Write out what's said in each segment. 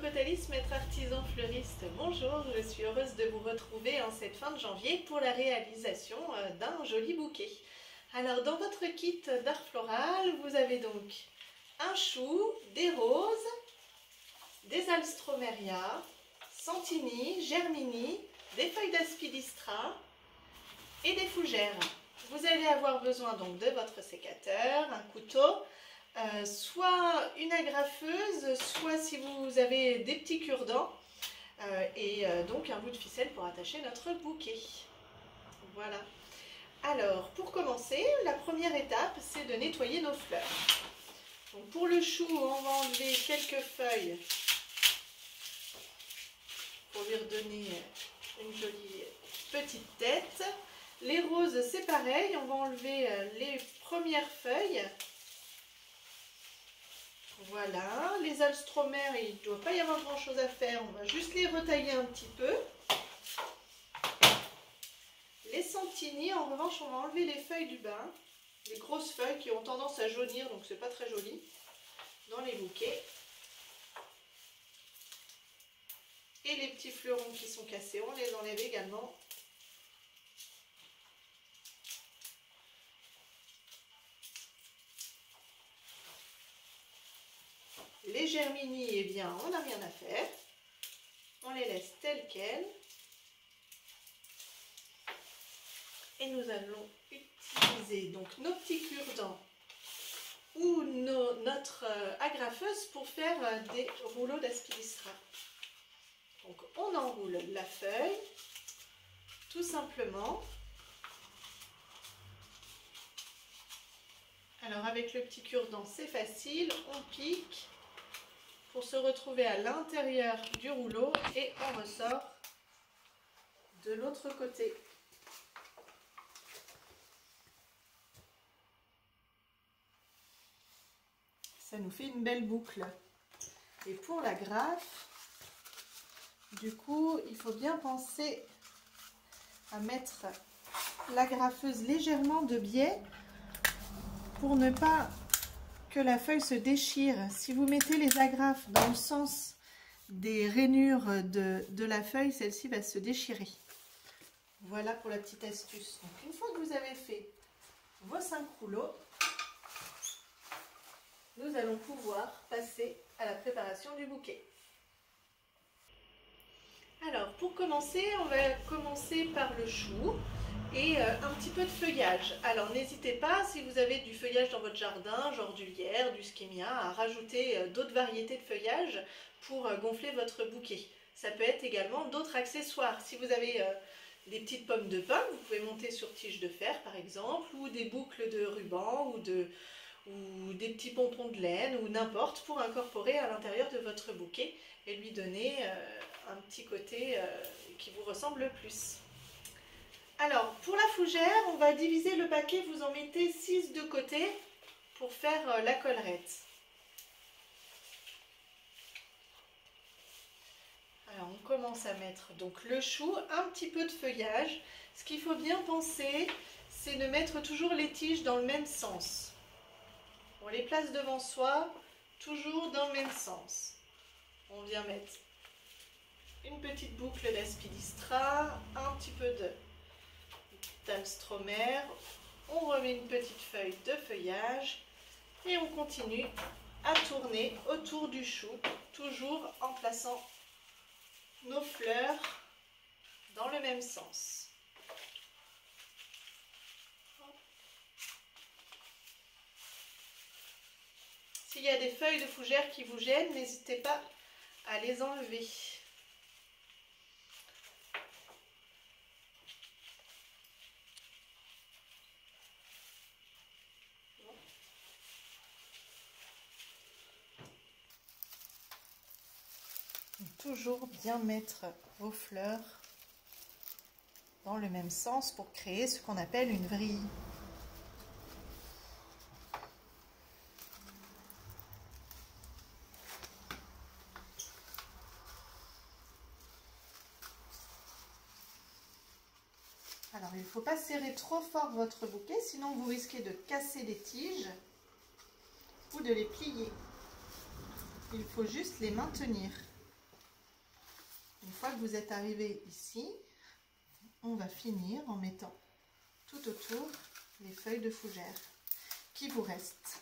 Cocotalis, maître artisan fleuriste, bonjour, je suis heureuse de vous retrouver en cette fin de janvier pour la réalisation euh, d'un joli bouquet. Alors dans votre kit d'art floral, vous avez donc un chou, des roses, des alstromeria, santini, germini, des feuilles d'aspidistra et des fougères. Vous allez avoir besoin donc de votre sécateur, un couteau, euh, soit une agrafeuse, soit si vous avez des petits cure-dents, euh, et euh, donc un bout de ficelle pour attacher notre bouquet. Voilà. Alors, pour commencer, la première étape, c'est de nettoyer nos fleurs. Donc, pour le chou, on va enlever quelques feuilles pour lui redonner une jolie petite tête. Les roses, c'est pareil, on va enlever les premières feuilles voilà, les alstromères, il ne doit pas y avoir grand chose à faire, on va juste les retailler un petit peu. Les santini, en revanche, on va enlever les feuilles du bain, les grosses feuilles qui ont tendance à jaunir, donc c'est pas très joli, dans les bouquets. Et les petits fleurons qui sont cassés, on les enlève également germini, eh bien, on n'a rien à faire. On les laisse telles quelles. Et nous allons utiliser donc nos petits cure-dents ou notre euh, agrafeuse pour faire euh, des rouleaux d'aspidistra. Donc on enroule la feuille tout simplement. Alors avec le petit cure-dent c'est facile, on pique pour se retrouver à l'intérieur du rouleau et on ressort de l'autre côté. Ça nous fait une belle boucle. Et pour la graffe, du coup, il faut bien penser à mettre la graffeuse légèrement de biais pour ne pas que la feuille se déchire. Si vous mettez les agrafes dans le sens des rainures de, la feuille, celle-ci va se déchirer. Voilà pour la petite astuce. Donc, une fois que vous avez fait vos cinq rouleaux, nous allons pouvoir passer à la préparation du bouquet. Alors, pour commencer, on va commencer par le chou et euh, un petit peu de feuillage. Alors n'hésitez pas, si vous avez du feuillage dans votre jardin, genre du lierre, du schémia, à rajouter euh, d'autres variétés de feuillage pour euh, gonfler votre bouquet. Ça peut être également d'autres accessoires. Si vous avez des petites pommes de pin, vous pouvez monter sur tige de fer par exemple, ou des boucles de ruban, ou, de, ou des petits pompons de laine, ou n'importe, pour incorporer à l'intérieur de votre bouquet et lui donner un petit côté qui vous ressemble le plus. Alors, pour la fougère, on va diviser le paquet, vous en mettez 6 de côté pour faire euh, la collerette. Alors, on commence à mettre donc le chou, un petit peu de feuillage. Ce qu'il faut bien penser, c'est de mettre toujours les tiges dans le même sens. On les place devant soi, toujours dans le même sens. On vient mettre une petite boucle d'aspidistra, un petit peu de On remet une petite feuille de feuillage et on continue à tourner autour du chou, toujours en plaçant nos fleurs dans le même sens. S'il y a des feuilles de fougère qui vous gênent, n'hésitez pas à les enlever. Toujours bien mettre vos fleurs dans le même sens pour créer ce qu'on appelle une vrille. Alors, il ne faut pas serrer trop fort votre bouquet, sinon vous risquez de casser les tiges ou de les plier. Il faut juste les maintenir. Fois que vous êtes arrivé ici, on va finir en mettant tout autour les feuilles de fougère qui vous restent.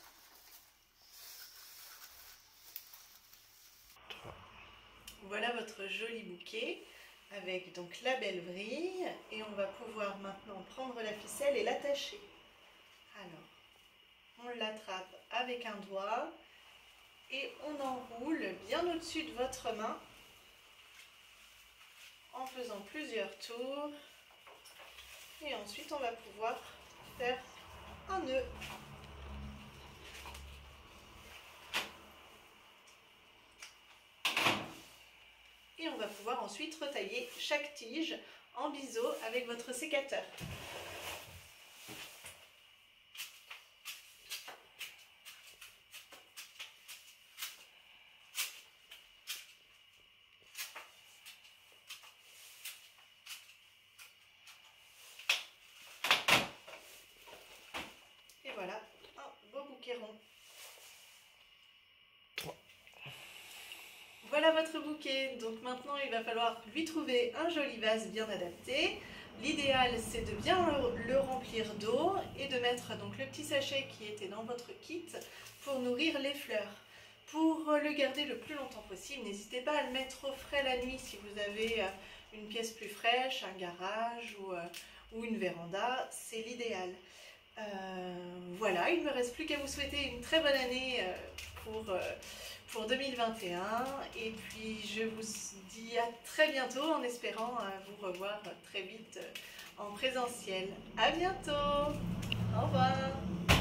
Voilà votre joli bouquet avec donc la belle vrille et on va pouvoir maintenant prendre la ficelle et l'attacher. Alors, on l'attrape avec un doigt et on enroule bien au-dessus de votre main en faisant plusieurs tours et ensuite on va pouvoir faire un nœud. Et on va pouvoir ensuite retailler chaque tige en biseau avec votre sécateur. Voilà votre bouquet. Donc maintenant, il va falloir lui trouver un joli vase bien adapté. L'idéal, c'est de bien le, remplir d'eau et de mettre donc le petit sachet qui était dans votre kit pour nourrir les fleurs. Pour le garder le plus longtemps possible, n'hésitez pas à le mettre au frais la nuit si vous avez euh, une pièce plus fraîche, un garage ou, euh, une véranda, c'est l'idéal. Euh, voilà, il me reste plus qu'à vous souhaiter une très bonne année pour, pour 2021 et puis je vous dis à très bientôt en espérant euh, vous revoir très vite euh, en présentiel. À bientôt. Au revoir